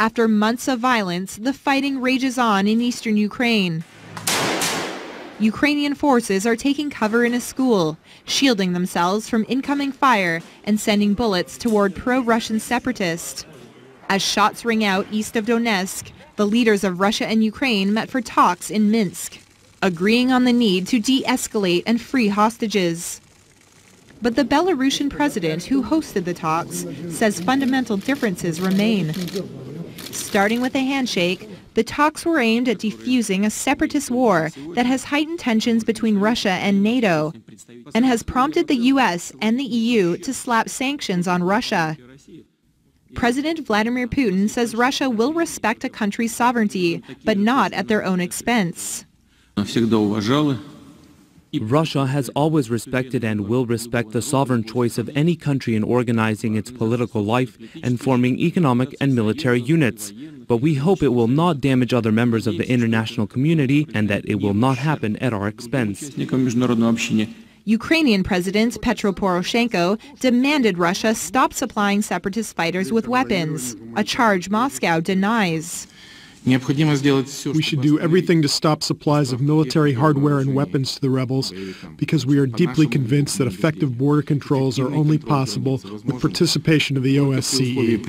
After months of violence, the fighting rages on in eastern Ukraine. Ukrainian forces are taking cover in a school, shielding themselves from incoming fire and sending bullets toward pro-Russian separatists. As shots ring out east of Donetsk, the leaders of Russia and Ukraine met for talks in Minsk, agreeing on the need to de-escalate and free hostages. But the Belarusian president who hosted the talks says fundamental differences remain. Starting with a handshake, the talks were aimed at defusing a separatist war that has heightened tensions between Russia and NATO and has prompted the U.S. and the EU to slap sanctions on Russia. President Vladimir Putin says Russia will respect a country's sovereignty, but not at their own expense. Russia has always respected and will respect the sovereign choice of any country in organizing its political life and forming economic and military units. But we hope it will not damage other members of the international community and that it will not happen at our expense. Ukrainian President Petro Poroshenko demanded Russia stop supplying separatist fighters with weapons, a charge Moscow denies. We should do everything to stop supplies of military hardware and weapons to the rebels because we are deeply convinced that effective border controls are only possible with participation of the OSCE.